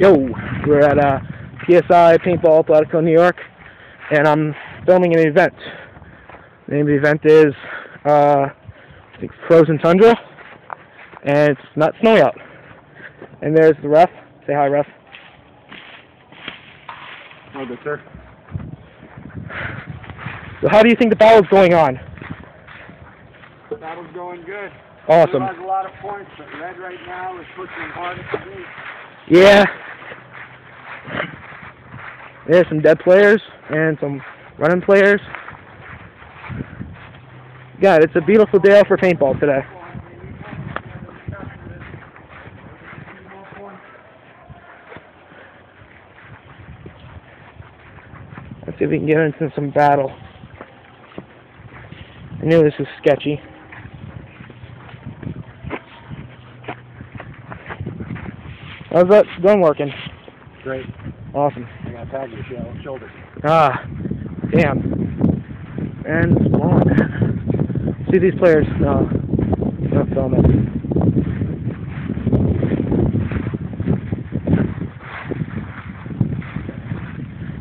Yo, we're at uh, PSI Paintball Atletico, New York, and I'm filming an event. The name of the event is, uh, I think Frozen Tundra, and it's not snowing out. And there's the ref. Say hi, ref. Oh, good, sir. So how do you think the battle's going on? The battle's going good. Awesome. Blue has a lot of points, but red right now is pushing hard at the gate. Yeah. There's some dead players and some running players. God, it's a beautiful day out for paintball today. Let's see if we can get into some battle. I knew this was sketchy. How's that gun working? Great. Awesome. I got a tag your sh- shoulder. Ah, damn. And it's blowing. See these players? No, not film it.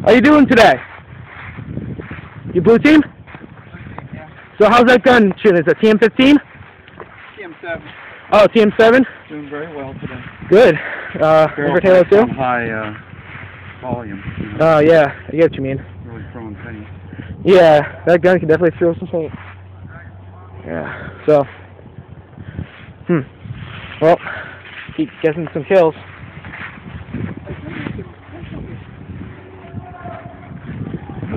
How you doing today? You blue team? So how's that gun shooting? Is that TM15? TM7 Oh, TM7? doing very well today. Good. Uh, over Halo 2? High uh, volume. You know, Oh, yeah, I get what you mean. really throwing paint. Yeah, that gun can definitely throw some paint. Yeah, so. Hmm. Well, keep getting some kills.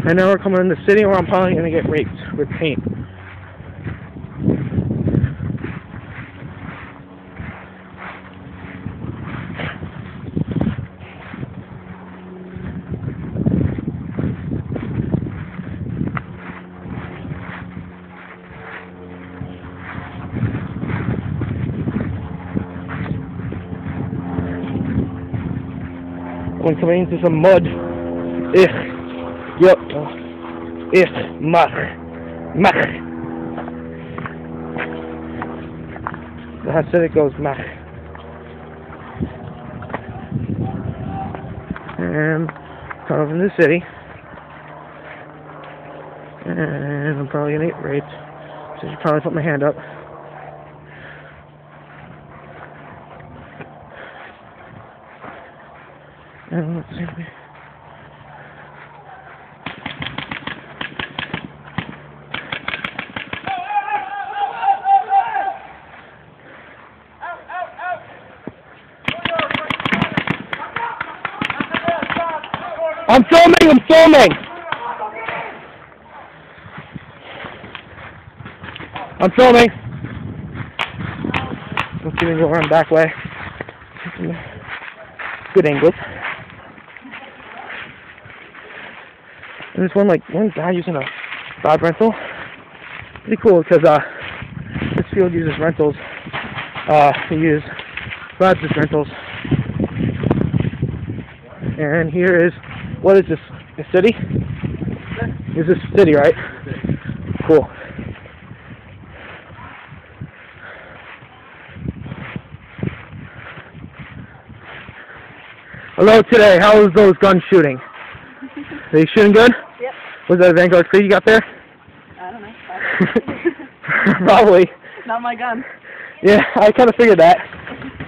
And now we're coming in the city where I'm probably going to get raped with paint. I'm coming into some mud. Ich. Yep. Ich. Mach. Mach. The Hasidic goes mach. And coming from the city. Ehm, and I'm probably gonna get raped. So I should probably put my hand up. See. I'm filming, I'm filming! I'm filming! Let's see can go around back way. Good angles. And this one, like, one guy using a rod rental. Pretty cool because uh, this field uses rentals. Uh, they use rods as rentals. And here is, what is this? A city? Is this city, right? Cool. Hello today. How was those guns shooting? Are you shooting good? Was that a Vanguard 3 you got there? I don't know. Probably. Not my gun. Yeah, I kind of figured that.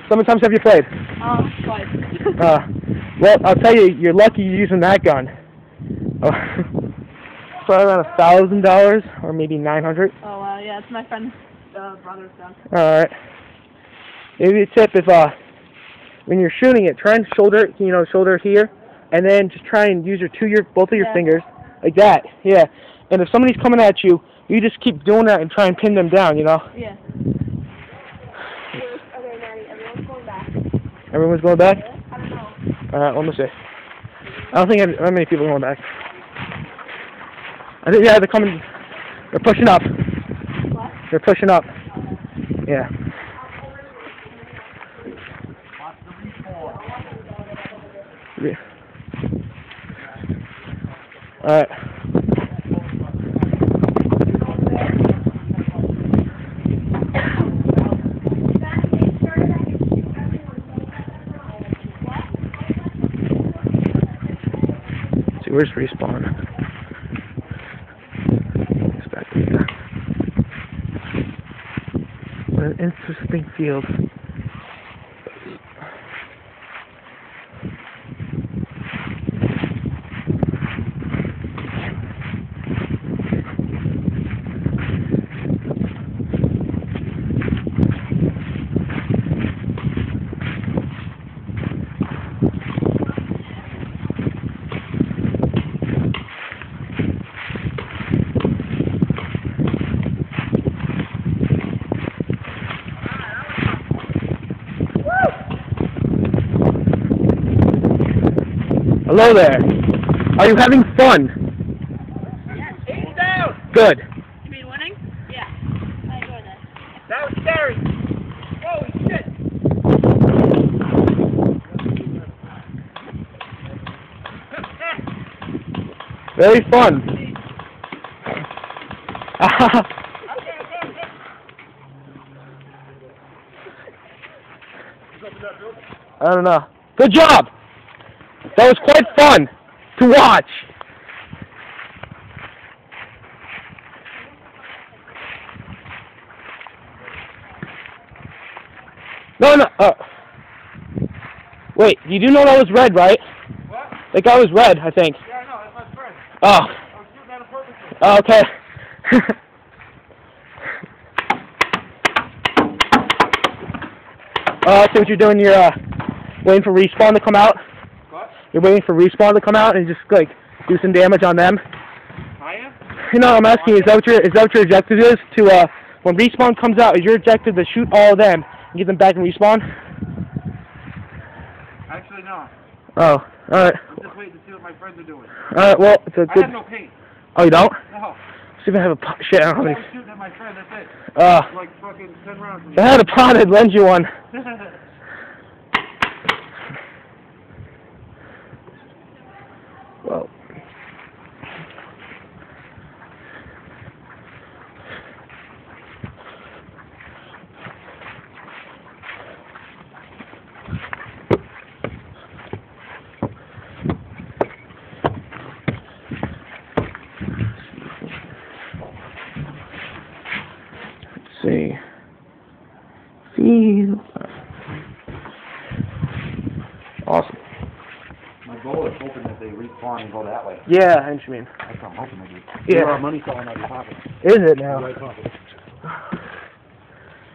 How many times have you played? Um, twice. Uh, well, I'll tell you, you're lucky you're using that gun. Oh, probably around a thousand dollars, or maybe nine hundred. oh, uh, yeah, it's my friend's uh, brother's gun. All right. Maybe a tip if uh, when you're shooting it, try and shoulder, it, you know, shoulder here, and then just try and use your two, your both of your Yeah. fingers like that. Yeah. And if somebody's coming at you, you just keep doing that and try and pin them down. You know. Yeah. Okay, Maddie, everyone's going back. Everyone's going back. I don't know. All right, let me see. I don't think any- that many people are going back. I think yeah, they're coming. They're pushing up. What? They're pushing up. Yeah. Yeah. Alright. See, where's respawn? It's back here. What an interesting field. Hello there. Are you having fun? Eight down! Good. You mean winning? Yeah. I enjoyed that. That was scary. Holy shit. Very fun. I don't know. Good job. That was quite fun to watch. No, no. Uh, wait, you do know that was red, right? What? That guy was red, I think. Yeah, I know. That's my friend. Oh, I was shooting at him purposely. oh, okay. oh, I see what you're doing. You're uh, waiting for respawn to come out. You're waiting for respawn to come out and just like do some damage on them. I am? You know, I'm asking, is that what your is that what your objective is? To uh, when respawn comes out, is your objective to shoot all of them and get them back and respawn? Actually, no. Oh, all right, I'm just waiting to see what my friends are doing. all right. Well, it's a I good. have no paint. Oh, you don't? No. See if I have a pot. Shit, I don't I have any. shooting at my friend. That's it. Uh, Like fucking 10 rounds. I had a pot, I'd lend you one. Well. Let's see. Feel. Awesome. My goal is hoping that they respawn and go that way. Yeah, I know what you mean. That's what I'm hoping they do. Yeah. There are money falling out of your pocket. Is it now? Right pocket.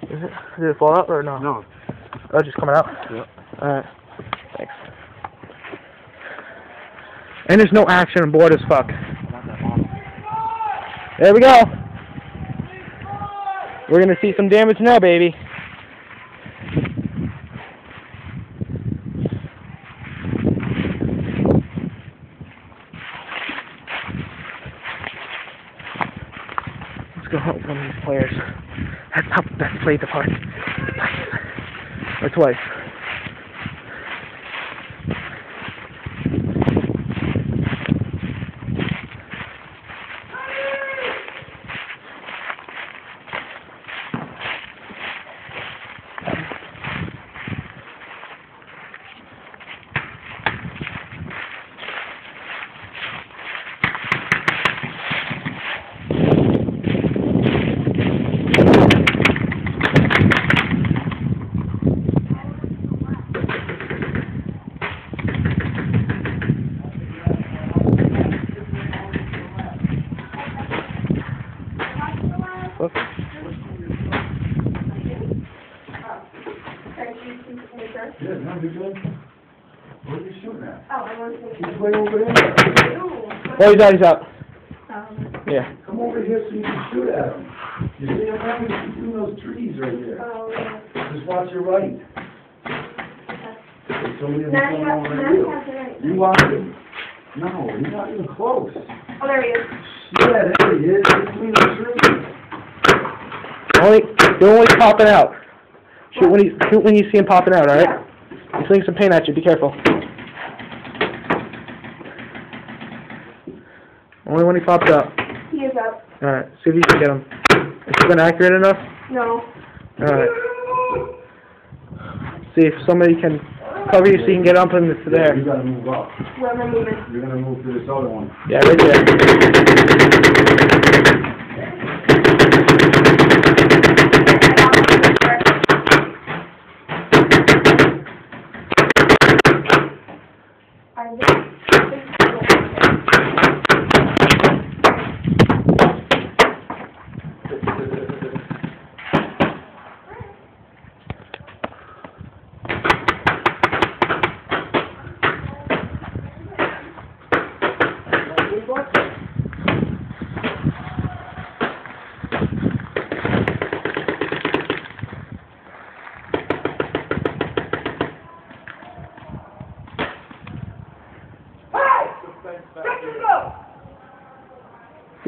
Is it? Did it fall out or no? No. Oh, just coming out? Yep. Alright. Thanks. And there's no action on board as fuck. Not that long. There we go. We're gonna see some damage now, baby. Let's go help one of these players. That's how best played the part. Or twice. Look. Yeah, no, you're good. What are you shooting at? Oh, I want way over there. Oh, he's out, he's out. Um, Yeah. Come over here so you can shoot at him. You see him right between those trees right there. oh, yeah. Just watch your right. There's somebody in the Now you corner got, now you you. the right. You want him? No, he's not even close. Oh, there he is. Yeah, there he is, between the trees. Only, they're only popping out. Shoot when you shoot when you see him popping out. All right. He's throwing some paint at you. Be careful. Only when he pops up. He is up. All right. See if you can get him. Is he been accurate enough? No. All right. See if somebody can cover you so you can get up in this You there. gotta move up. Where am I moving? You're gonna move to this other one. Yeah, right there. Are they-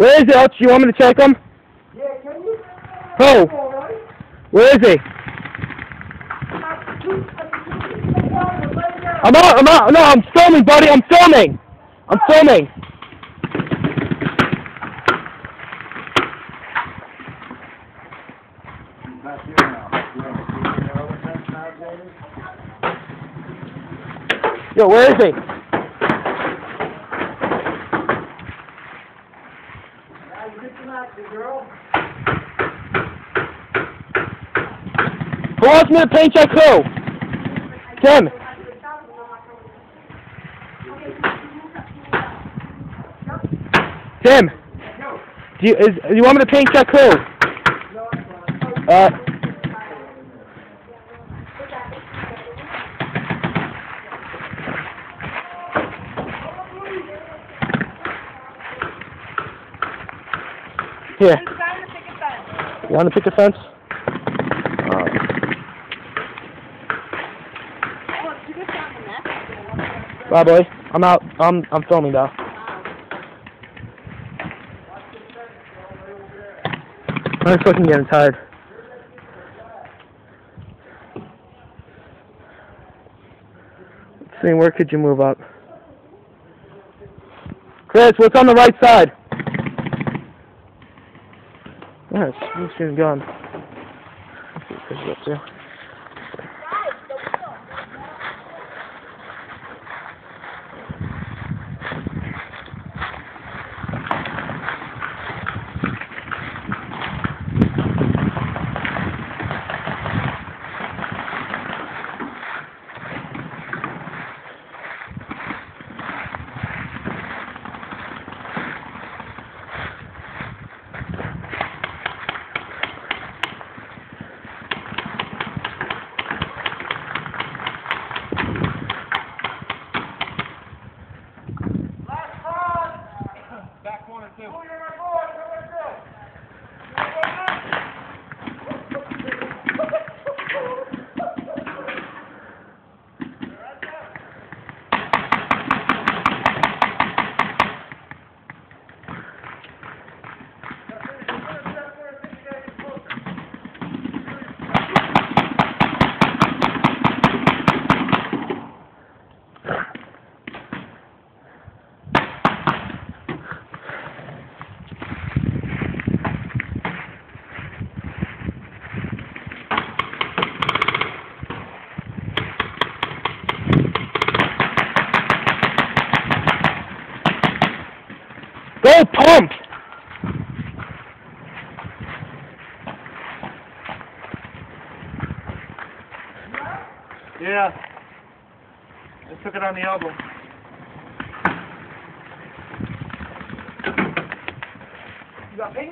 Where is it, Elch? You want me to check him? Yeah, can you? Who? Where is he? I'm out, I'm out. No, I'm filming, buddy. I'm filming. I'm filming. Back here now. You wanna see the other fence now, Jamie? Yo, where is he? Now you get some action, girl. Me to paint check who? Tim. Tim. Do you, is, you want me to paint check who? Uh, here. You want to pick a fence? Oh, you just found the nest. Bye, boy. I'm out. I'm I'm filming now. I'm fucking getting tired. Let's see, where could you move up? Chris, what's on the right side? Yes, who's getting gone? Let's see what Chris is up to. Back corner too. Go pump! Yeah. I took it on the elbow. You got paint?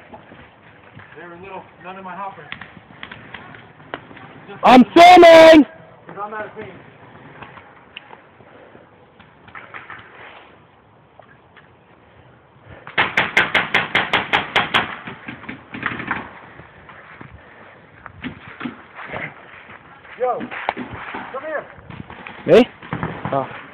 There a little, none in my hopper. I'm filming! Cause I'm out of paint. Yo, come here. Me? Oh.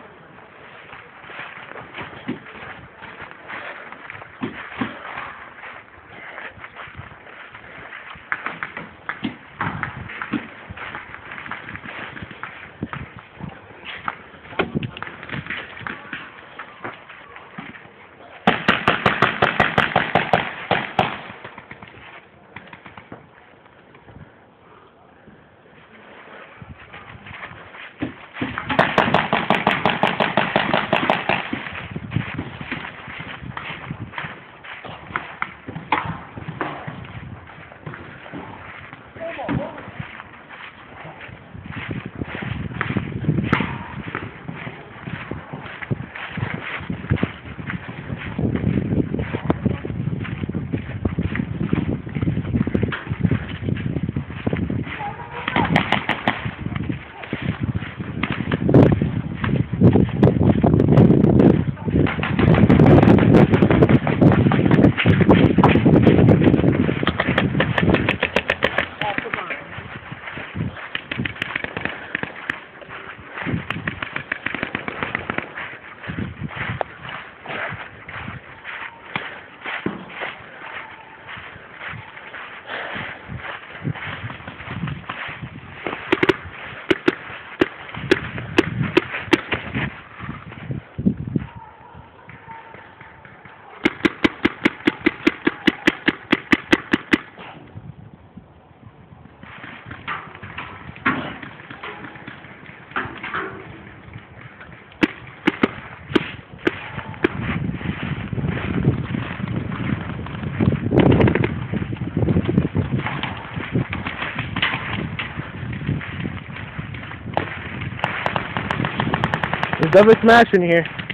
There's definitely some action here.